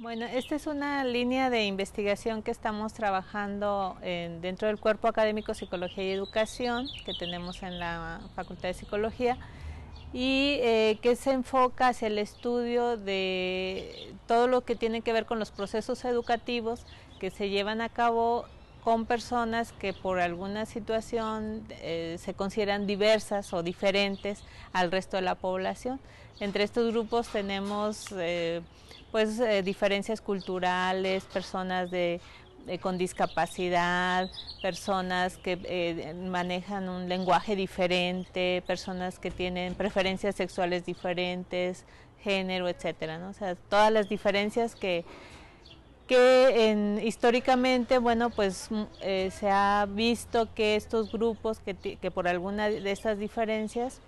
Bueno, esta es una línea de investigación que estamos trabajando en, dentro del cuerpo académico Psicología y Educación que tenemos en la Facultad de Psicología y eh, que se enfoca hacia el estudio de todo lo que tiene que ver con los procesos educativos que se llevan a cabo con personas que por alguna situación eh, se consideran diversas o diferentes al resto de la población. Entre estos grupos tenemos eh, pues eh, diferencias culturales, personas de, con discapacidad, personas que eh, manejan un lenguaje diferente, personas que tienen preferencias sexuales diferentes, género, etcétera, ¿no? O sea, todas las diferencias que que en, históricamente, bueno, pues mm, eh, se ha visto que estos grupos que, por alguna de estas diferencias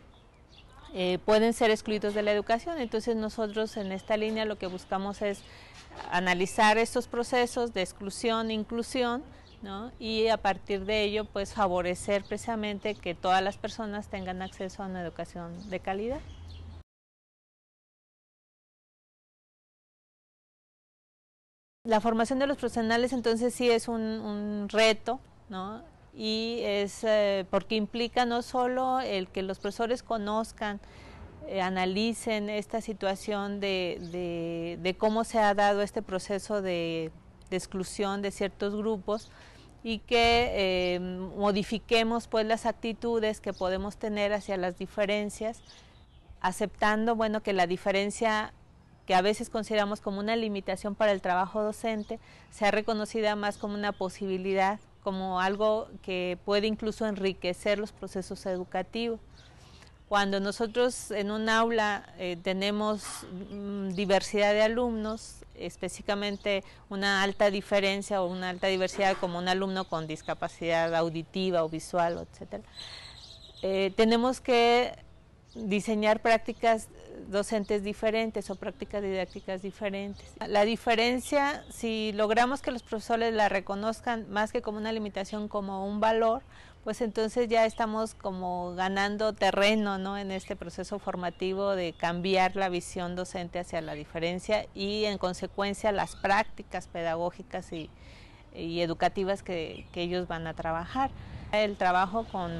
eh, pueden ser excluidos de la educación. Entonces nosotros en esta línea lo que buscamos es analizar estos procesos de exclusión e inclusión ¿no? y a partir de ello pues favorecer precisamente que todas las personas tengan acceso a una educación de calidad. La formación de los profesionales entonces sí es un, reto, ¿no? y es eh, porque implica no solo el que los profesores conozcan, eh, analicen esta situación de, de, cómo se ha dado este proceso de, de exclusión de ciertos grupos y que eh, modifiquemos pues las actitudes que podemos tener hacia las diferencias, aceptando bueno que la diferencia que a veces consideramos como una limitación para el trabajo docente, sea reconocida más como una posibilidad como algo que puede incluso enriquecer los procesos educativos. Cuando nosotros en un aula eh, tenemos mm, diversidad de alumnos, específicamente una alta diferencia o una alta diversidad como un alumno con discapacidad auditiva o visual, etc., eh, tenemos que diseñar prácticas docentes diferentes o prácticas didácticas diferentes. La diferencia, si logramos que los profesores la reconozcan más que como una limitación, como un valor, pues entonces ya estamos como ganando terreno ¿no? en este proceso formativo de cambiar la visión docente hacia la diferencia y en consecuencia las prácticas pedagógicas y, educativas que ellos van a trabajar. El trabajo con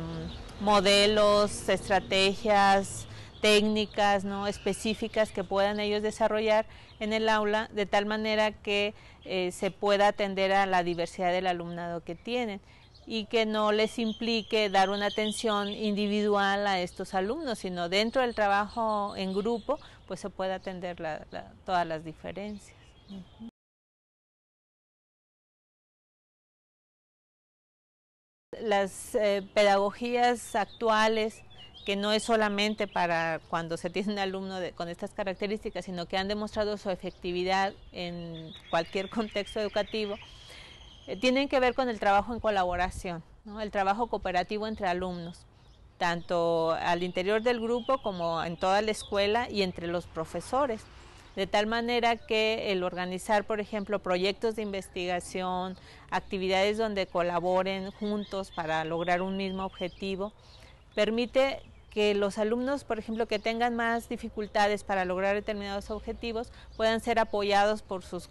modelos, estrategias, técnicas ¿no? específicas que puedan ellos desarrollar en el aula de tal manera que eh, se pueda atender a la diversidad del alumnado que tienen y que no les implique dar una atención individual a estos alumnos, sino dentro del trabajo en grupo, pues se puede atender todas las diferencias. Las eh, pedagogías actuales que no es solamente para cuando se tiene un alumno con estas características, sino que han demostrado su efectividad en cualquier contexto educativo, eh, tienen que ver con el trabajo en colaboración, el trabajo cooperativo entre alumnos, tanto al interior del grupo como en toda la escuela y entre los profesores. De tal manera que el organizar, por ejemplo, proyectos de investigación, actividades donde colaboren juntos para lograr un mismo objetivo, permite que los alumnos, por ejemplo, que tengan más dificultades para lograr determinados objetivos, puedan ser apoyados por sus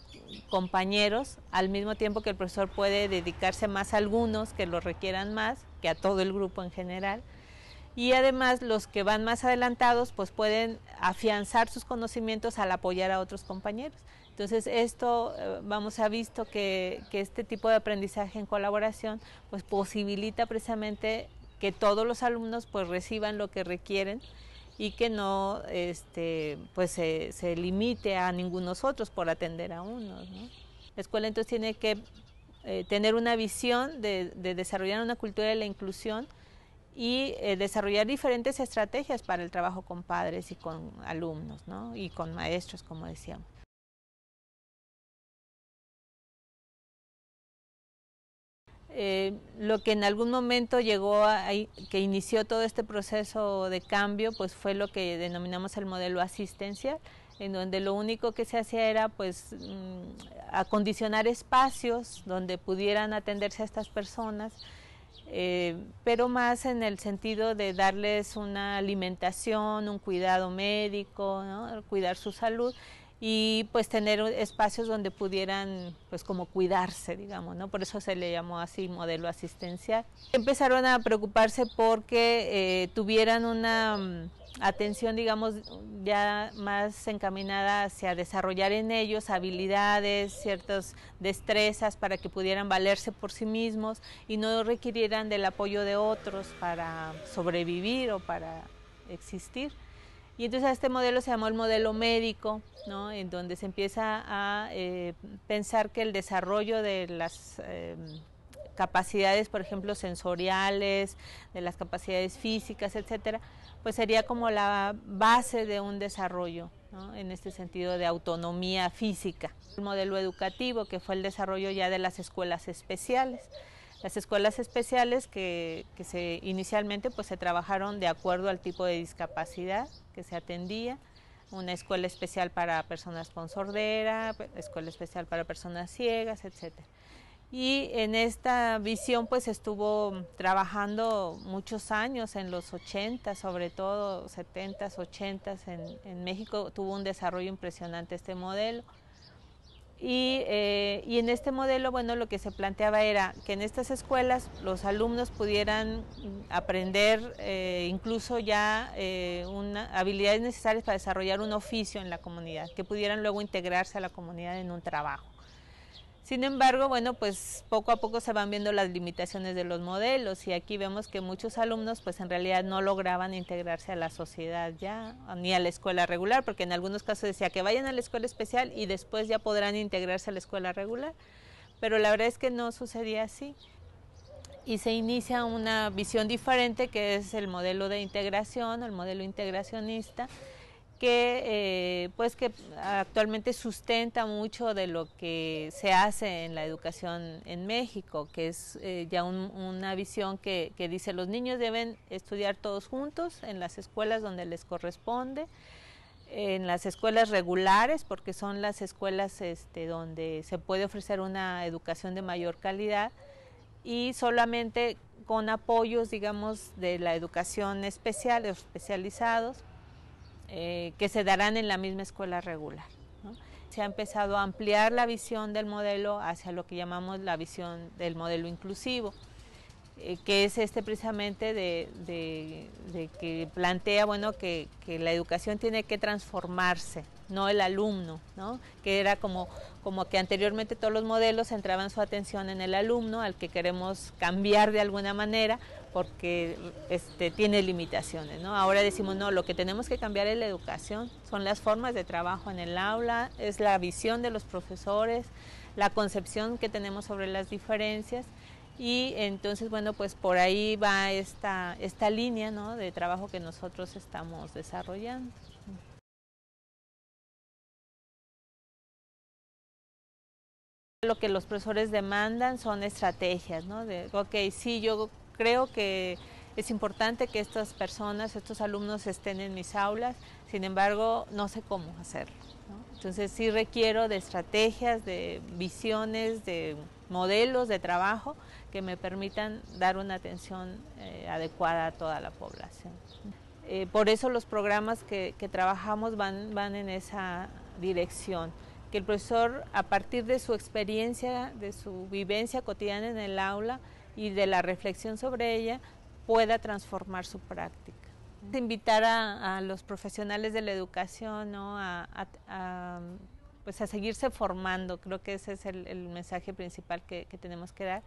compañeros, al mismo tiempo que el profesor puede dedicarse más a algunos que lo requieran más, que a todo el grupo en general. Y además los que van más adelantados pues pueden afianzar sus conocimientos al apoyar a otros compañeros. Entonces esto eh, vamos a visto que, que este tipo de aprendizaje en colaboración pues posibilita precisamente que todos los alumnos pues reciban lo que requieren y que no este pues se, limite a ningunos otros por atender a unos. La escuela entonces tiene que eh, tener una visión de, desarrollar una cultura de la inclusión y eh, desarrollar diferentes estrategias para el trabajo con padres y con alumnos ¿no? y con maestros, como decíamos. Eh, lo que en algún momento llegó a, que inició todo este proceso de cambio, pues fue lo que denominamos el modelo asistencial, en donde lo único que se hacía era pues mm, acondicionar espacios donde pudieran atenderse a estas personas, eh, pero más en el sentido de darles una alimentación, un cuidado médico, cuidar su salud y pues tener espacios donde pudieran pues como cuidarse, digamos, ¿no? Por eso se le llamó así modelo asistencial. Empezaron a preocuparse porque eh, tuvieran una mm, atención, digamos, ya más encaminada hacia desarrollar en ellos habilidades, ciertas destrezas para que pudieran valerse por sí mismos y no requirieran del apoyo de otros para sobrevivir o para existir. Y entonces este modelo se llamó el modelo médico, ¿no? en donde se empieza a eh, pensar que el desarrollo de las eh, capacidades, por ejemplo, sensoriales, de las capacidades físicas, etcétera, pues sería como la base de un desarrollo, ¿no? en este sentido de autonomía física. El modelo educativo, que fue el desarrollo ya de las escuelas especiales. Las escuelas especiales que, que se, inicialmente pues, se trabajaron de acuerdo al tipo de discapacidad que se atendía, una escuela especial para personas con sordera, escuela especial para personas ciegas, etcétera. Y en esta visión pues estuvo trabajando muchos años, en los 80, sobre todo 70, 80 en, en México tuvo un desarrollo impresionante este modelo. Y, eh, y, en este modelo, bueno, lo que se planteaba era que en estas escuelas los alumnos pudieran aprender eh, incluso ya eh, una, habilidades necesarias para desarrollar un oficio en la comunidad, que pudieran luego integrarse a la comunidad en un trabajo. Sin embargo, bueno, pues poco a poco se van viendo las limitaciones de los modelos y aquí vemos que muchos alumnos pues en realidad no lograban integrarse a la sociedad ya, ni a la escuela regular, porque en algunos casos decía que vayan a la escuela especial y después ya podrán integrarse a la escuela regular, pero la verdad es que no sucedía así. Y se inicia una visión diferente que es el modelo de integración, el modelo integracionista, que eh, pues que actualmente sustenta mucho de lo que se hace en la educación en México, que es eh, ya una visión que, que, dice los niños deben estudiar todos juntos en las escuelas donde les corresponde, en las escuelas regulares, porque son las escuelas este, donde se puede ofrecer una educación de mayor calidad y solamente con apoyos, digamos, de la educación especial, especializados, eh, que se darán en la misma escuela regular. Se ha empezado a ampliar la visión del modelo hacia lo que llamamos la visión del modelo inclusivo, eh, que es este precisamente de, que plantea bueno que, la educación tiene que transformarse, no el alumno, ¿no? que era como, como que anteriormente todos los modelos centraban su atención en el alumno, al que queremos cambiar de alguna manera, porque este, tiene limitaciones. ¿no? Ahora decimos, no, lo que tenemos que cambiar es la educación, son las formas de trabajo en el aula, es la visión de los profesores, la concepción que tenemos sobre las diferencias y entonces, bueno, pues por ahí va esta, esta línea de trabajo que nosotros estamos desarrollando. Lo que los profesores demandan son estrategias, ¿no? De, ok, sí, yo creo que es importante que estas personas, estos alumnos estén en mis aulas, sin embargo, no sé cómo hacerlo. Entonces sí requiero de estrategias, de visiones, de modelos de trabajo que me permitan dar una atención eh, adecuada a toda la población. Eh, por eso los programas que, que trabajamos van, van en esa dirección, que el profesor a partir de su experiencia, de su vivencia cotidiana en el aula, y de la reflexión sobre ella pueda transformar su práctica. Invitar a, los profesionales de la educación ¿no? a, pues a seguirse formando, creo que ese es el, mensaje principal que, tenemos que dar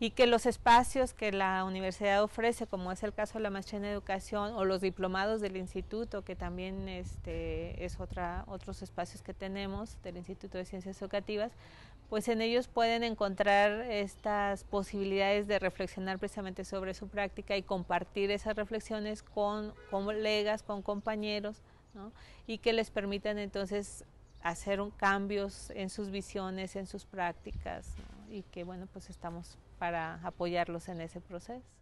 y que los espacios que la universidad ofrece, como es el caso de la maestría en educación o los diplomados del instituto, que también este, es otra, otros espacios que tenemos del Instituto de Ciencias Educativas, pues en ellos pueden encontrar estas posibilidades de reflexionar precisamente sobre su práctica y compartir esas reflexiones con, colegas, con compañeros, ¿no? y que les permitan entonces hacer cambios en sus visiones, en sus prácticas, y que bueno, pues estamos para apoyarlos en ese proceso.